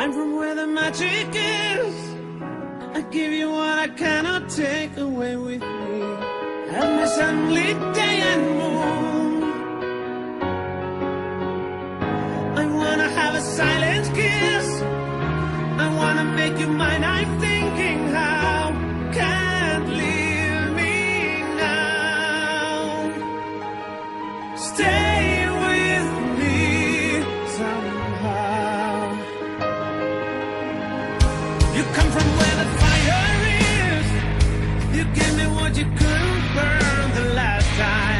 I'm from where the magic is. I give you what I cannot take away with me. Help me suddenly day and moon. You come from where the fire is. You gave me what you couldn't burn the last time.